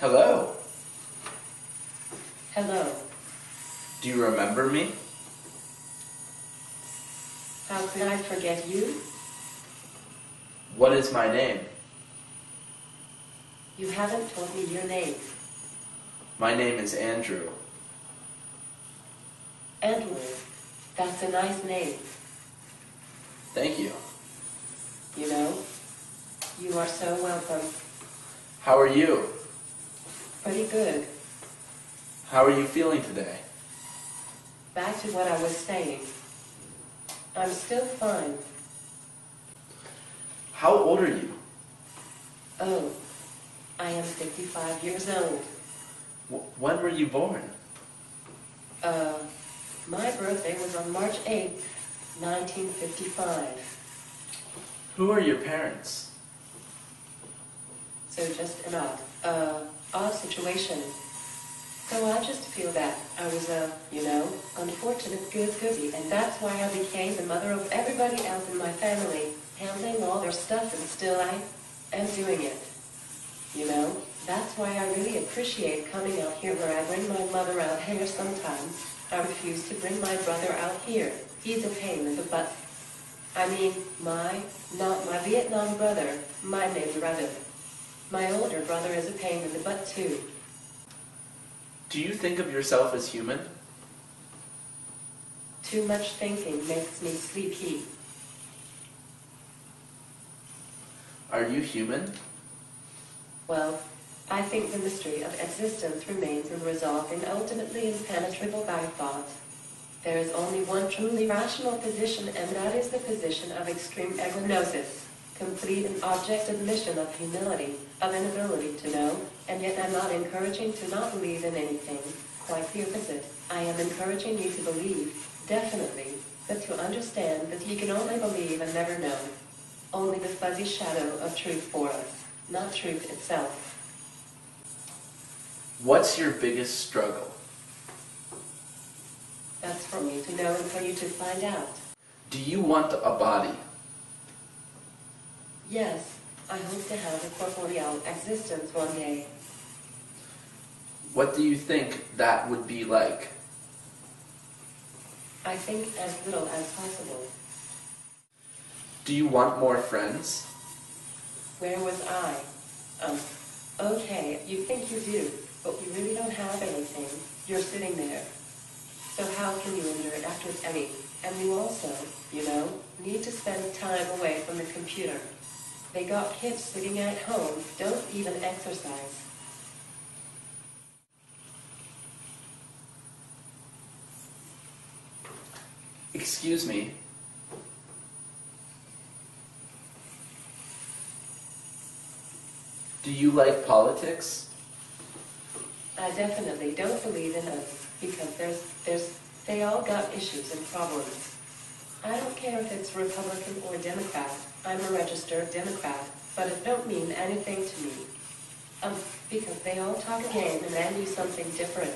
Hello. Hello. Do you remember me? How could I forget you? What is my name? You haven't told me your name. My name is Andrew. Andrew. That's a nice name. Thank you. You know? You are so welcome. How are you? Pretty good. How are you feeling today? Back to what I was saying. I'm still fine. How old are you? Oh, I am 55 years old. W- when were you born? Uh, my birthday was on March 8th, 1955. Who are your parents? So just odd, uh, odd situation. So I just feel that I was a, you know, unfortunate good goody, and that's why I became the mother of everybody else in my family, handling all their stuff, and still I am doing it. You know, that's why I really appreciate coming out here where I bring my mother out here sometimes. I refuse to bring my brother out here. He's a pain in the butt. I mean, my, not my Vietnam brother, my name brother. My older brother is a pain in the butt too. Do you think of yourself as human? Too much thinking makes me sleepy. Are you human? Well, I think the mystery of existence remains unresolved and ultimately impenetrable by thought. There is only one truly rational position, and that is the position of extreme egnosis, complete and object admission of humility, of inability to know, and yet I'm not encouraging to not believe in anything. Quite the opposite. I am encouraging you to believe, definitely, but to understand that you can only believe and never know. Only the fuzzy shadow of truth for us, not truth itself. What's your biggest struggle? That's for me to know and for you to find out. Do you want a body? Yes, I hope to have a corporeal existence one day. What do you think that would be like? I think as little as possible. Do you want more friends? Where was I? Um, okay, you think you do, but you really don't have anything. You're sitting there. So how can you endure it after any? And you also, you know, need to spend time away from the computer. They got kids sitting at home, don't even exercise. Excuse me. Do you like politics? I definitely don't believe in them because there's, there's, they all got issues and problems. I don't care if it's Republican or Democrat. I'm a registered Democrat, but it don't mean anything to me. Um, because they all talk a game and then do something different.